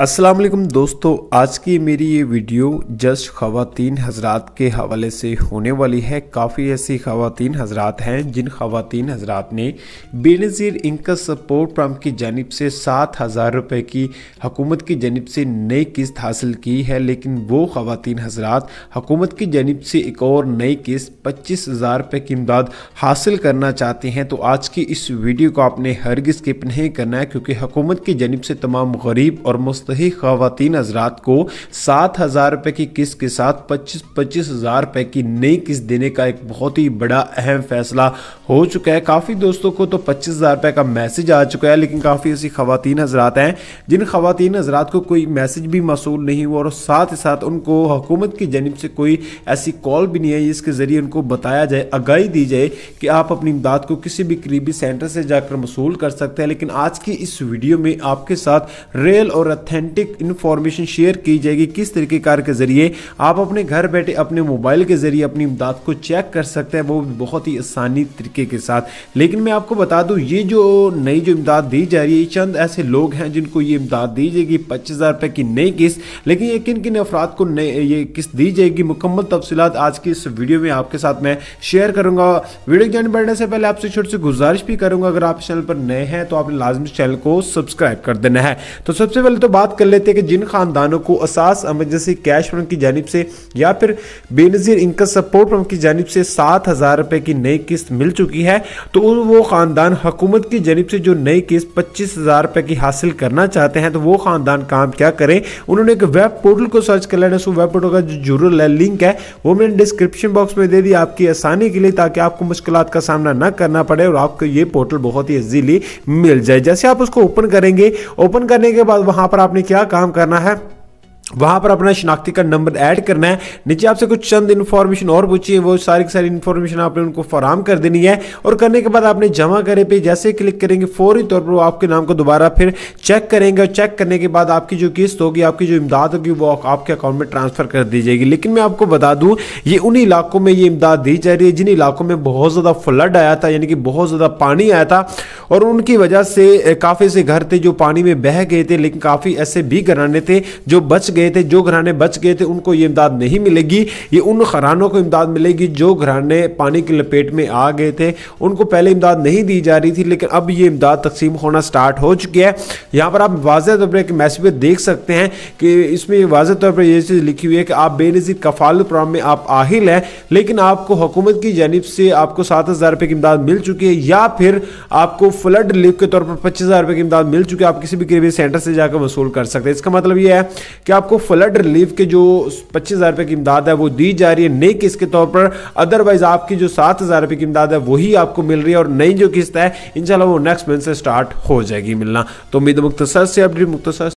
वालेकुम दोस्तों, आज की मेरी ये वीडियो जस्ट ख़वातीन हजरात के हवाले से होने वाली है। काफ़ी ऐसी ख़वातीन हजरात हैं जिन ख़वातीन हजरात ने बेनज़ीर इनकम सपोर्ट प्रोग्राम की जानब से सात हज़ार रुपये की, हकूमत की जानब से नई किस्त हासिल की है, लेकिन वो ख़वातीन हजरात हकूमत की जानब से एक और नई किस्त पच्चीस हज़ार रुपये की इमदाद हासिल करना चाहते हैं। तो आज की इस वीडियो को आपने हरगिज़ स्किप नहीं करना है, क्योंकि हकूमत की जानब से तमाम गरीब और मुस्त मुस्तक खातन हजरात को सात हज़ार रुपये की किस्त के साथ पच्चीस पच्चीस हज़ार रुपये की नई किस्त देने का एक बहुत ही बड़ा अहम फैसला हो चुका है। काफ़ी दोस्तों को तो पच्चीस हज़ार रुपये का मैसेज आ चुका है, लेकिन काफ़ी ऐसी खातन हजरात हैं, जिन खातन हजरात को कोई मैसेज भी मौसू नहीं हुआ, और साथ ही साथ उनको हुकूमत की जानब से कोई ऐसी कॉल भी नहीं आई, जिसके ज़रिए उनको बताया जाए, आगाही दी जाए कि आप अपनी इमदाद को किसी भी करीबी सेंटर से जाकर वसूल कर सकते हैं। लेकिन आज की इस वीडियो में आपके साथ रेल और ऑथेंटिक इन्फॉर्मेशन शेयर की जाएगी। किस तरीके कार के ज़रिए आप अपने घर बैठे अपने मोबाइल के ज़रिए अपनी इमदाद को चेक कर सकते हैं, वो बहुत ही आसानी तरीके के साथ। लेकिन मैं आपको बता दूँ, ये जो नई जो इमदाद दी जा रही है चंद ऐसे लोग हैं जिनको ये इमदाद दी जाएगी पच्चीस हज़ार रुपये की नई किस्त। लेकिन ये किन किन अफराद को नई, ये किस्त दी जाएगी, मुकम्मल तफसीत आज की इस वीडियो में आपके साथ मैं शेयर करूँगा। वीडियो जान बढ़ने से पहले आपसे छोटी सी गुजारिश भी करूँगा। अगर आप चैनल पर नए हैं तो आपने लाजमी चैनल को सब्सक्राइब कर देना है। तो सबसे पहले तो बात बात कर लेते हैं कि जिन खानदानों को असास एमरजेंसी कैश फंड की जानब से या फिर बेनज़ीर इनकम सपोर्ट फंड की जानब से सात हज़ार रुपये की नई किस्त मिल चुकी है तो वो ख़ानदान हुकूमत की जानब से जो नई किस्त पच्चीस हज़ार रुपये की हासिल करना चाहते हैं तो वो ख़ानदान काम क्या करें? उन्होंने एक वेब पोर्टल को सर्च कर लेना सो वेब पोर्टल का जो जुरल है लिंक है, वो मैंने डिस्क्रिप्शन बॉक्स में दे दी आपकी आसानी के लिए, ताकि आपको मुश्किल का सामना न करना पड़े और आपको ये पोर्टल बहुत ही इजीली मिल जाए। जैसे आप उसको ओपन करेंगे ओपन करने के बाद वहाँ पर आपने क्या काम करना है, वहाँ पर अपना शिनाख्ती का नंबर ऐड करना है। नीचे आपसे कुछ चंद इन्फॉर्मेशन और पूछी है वो सारी की सारी इन्फॉर्मेशन आपने उनको फराम कर देनी है। और करने के बाद आपने जमा करे पे जैसे क्लिक करेंगे, फौरी तौर पर वो आपके नाम को दोबारा फिर चेक करेंगे। और चेक करने के बाद आपकी जो किस्त होगी, आपकी जो इमदाद होगी, वो आपके अकाउंट में ट्रांसफ़र कर दी जाएगी। लेकिन मैं आपको बता दूँ, ये उन इलाकों में ये इमदाद दी जा रही है जिन इलाकों में बहुत ज़्यादा फ्लड आया था, यानी कि बहुत ज़्यादा पानी आया था। और उनकी वजह से काफ़ी से घर थे जो पानी में बह गए थे, लेकिन काफ़ी ऐसे भी घराने थे जो बच गए थे। जो घराने बच गए थे, उनको ये इमदाद नहीं मिलेगी। ये उन घरानों को इमदाद मिलेगी जो घराने पानी की लपेट में आ गए थे। उनको पहले इमदाद नहीं दी जा रही थी, लेकिन अब ये इमदाद तकसीम होना स्टार्ट हो चुकी है। यहाँ पर आप वाज तौर पर एक मैसेज देख सकते हैं कि इसमें वाज तौर पर यह चीज़ लिखी हुई है कि आप बेनज़ीर कफाल प्रोग्राम में आप आहिल हैं, लेकिन आपको हुकूमत की जानब से आपको सात हज़ार रुपये की इमदाद मिल चुकी है, या फिर आपको फ्लड रिलीफ के तौर पर पच्चीस हज़ार रुपये की इमदाद मिल चुकी है। आप किसी भी करीबी सेंटर से जाकर वसूल कर सकते हैं। इसका मतलब यह है कि आपको फ्लड रिलीफ के जो पच्चीस हज़ार रुपये की इमदाद है, वो दी जा रही है। नई किस्त के तौर पर अदरवाइज़ आपकी जो सात हज़ार रुपये की इमदाद है, वही आपको मिल रही है और नई जो किस्त है इनशाला वो नेक्स्ट मंथ से स्टार्ट हो जाएगी मिलना। तो उम्मीद मुख्तर से अपडेट मुख्तर